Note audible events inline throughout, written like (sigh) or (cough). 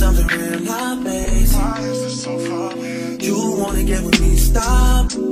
something real life based. Why is this so far? You wanna get with me? Stop.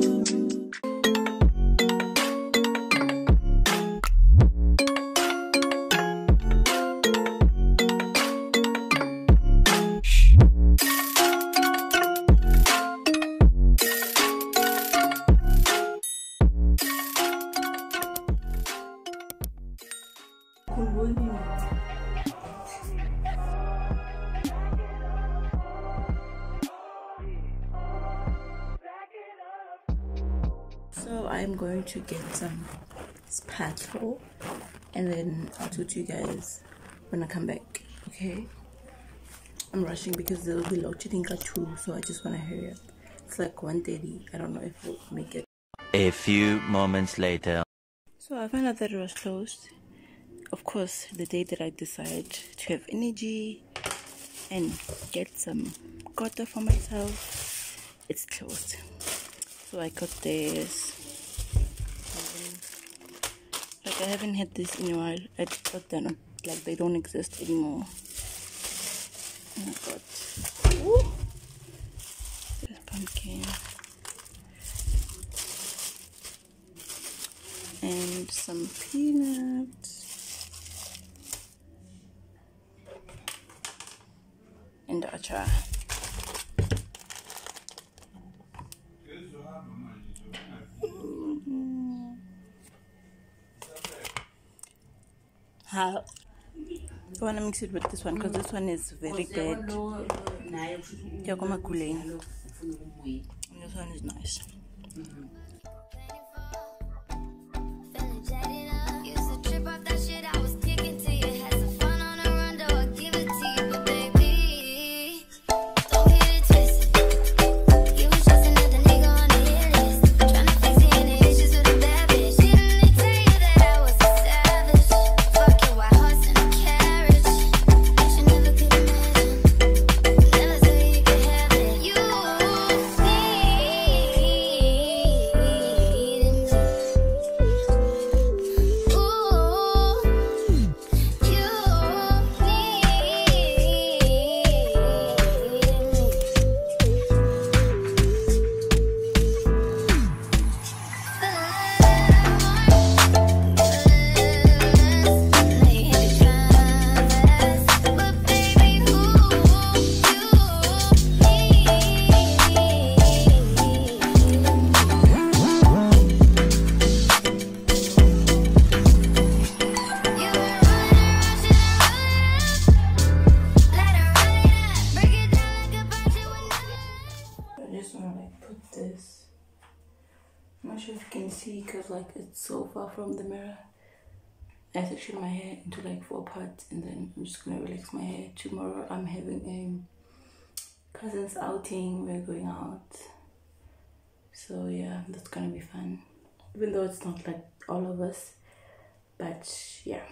So I'm going to get some spatula and then I'll talk to you guys when I come back. Okay? I'm rushing because there will be shedding at 2 so I just want to hurry up. It's like 1.30. I don't know if we'll make it. A few moments later. So I found out that it was closed. Of course, the day that I decide to have energy and get some kota for myself, it's closed. So I got this. Like I haven't had this in a while. I thought they're not like they don't exist anymore. And I got ooh, this pumpkin and some peanuts and achar. How? I want to mix it with this one because this one is very good. Yakoma Kuleng. And this one is nice. Feeling from the mirror. I sectioned my hair into like four parts and then I'm just gonna relax my hair. Tomorrow I'm having a cousin's outing. We're going out. So yeah, that's gonna be fun. Even though it's not like all of us, but yeah.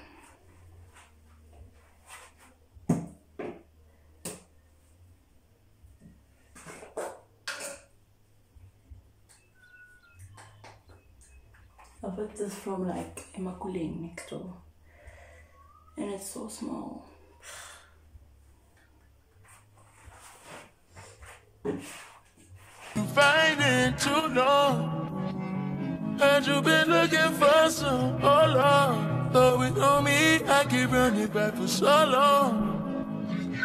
I bought this from like Emakuleng next door. And it's so small. Fighting too long. Had you been looking for some? Lord, thought we know me. I keep running back for so long.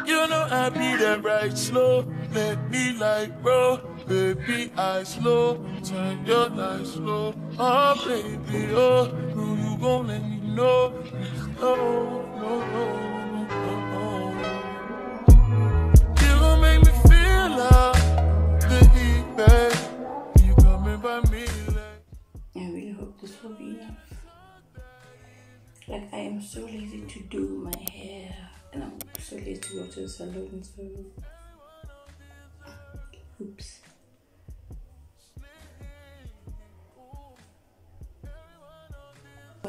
You know I be that right slow. Let me like bro, baby I slow. Turn your light slow. Oh baby, ah, oh, who you gon' let me know? No, no, no, no, no. You coming by me. I really hope this will be enough. Like I am so lazy to do my hair and I'm so lazy to go to the salon so oops.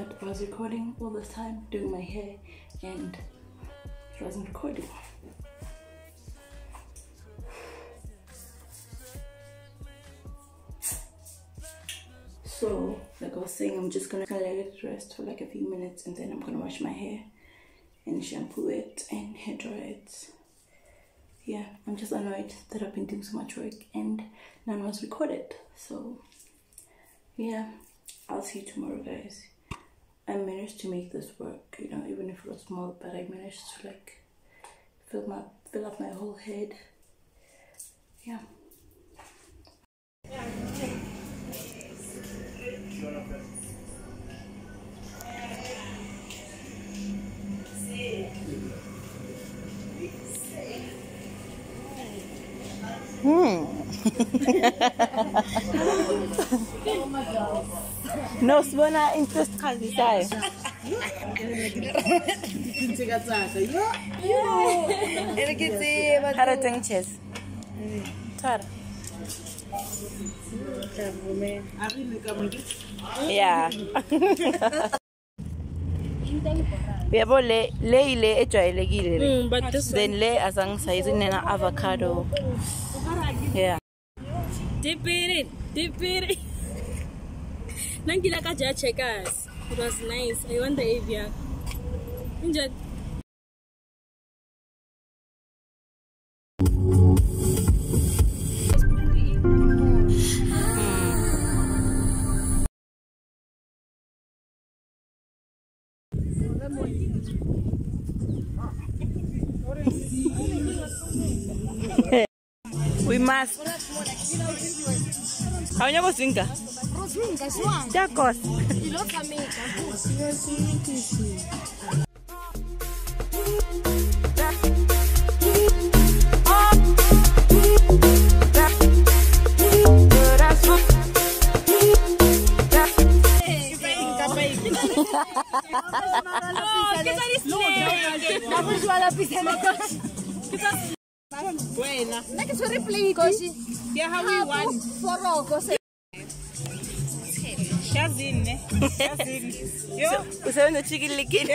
But I was recording all this time doing my hair and it wasn't recording. So, like I was saying, I'm just gonna let it rest for like a few minutes and then I'm gonna wash my hair and shampoo it and hair dry it. yeah, I'm just annoyed that I've been doing so much work and none was recorded. So yeah, I'll see you tomorrow, guys. I managed to make this work, you know, even if it was small, but I managed to like fill my fill up my whole head. Yeah. No, hmm. (laughs) nosibona into esichazisayo karate ngicheza thara ya yabo le le ile ejwayelekile then le azangisayizi mm, nena avocado. Yeah. Dip it in dip it in. Nangila ka ja checkers. It was nice. I want the avia. Enjoy. We must. Chacos. Buena. Na ke tshwere plate. Awunyabozwinga? Yakos. usebenza chikilikili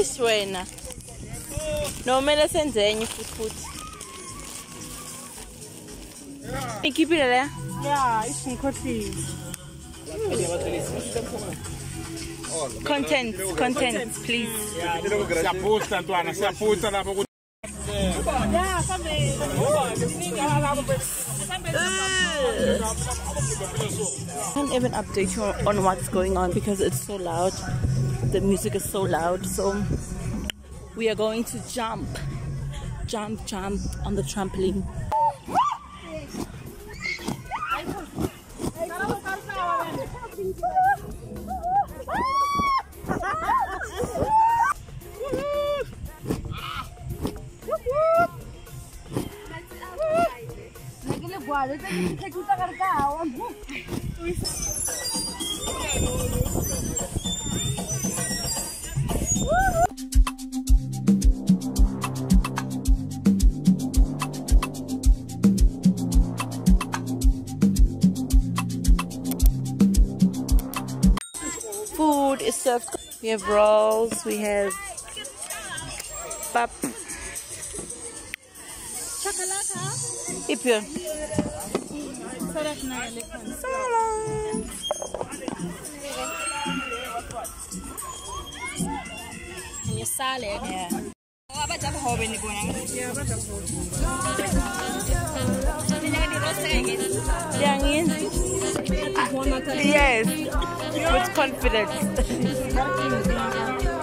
ish wena. Nomele senze enye futhi futhi. Ikhiphile leya content content please. Siyapusta ntwana siyapusta lapho ku- I can't even update you on what's going on because it's so loud. The music is so loud. So we are going to jump, jump, jump on the trampoline. Food is served. We have rolls. We have pap. Ipyo. Your salad. Yeah. Yes. With confidence. (laughs)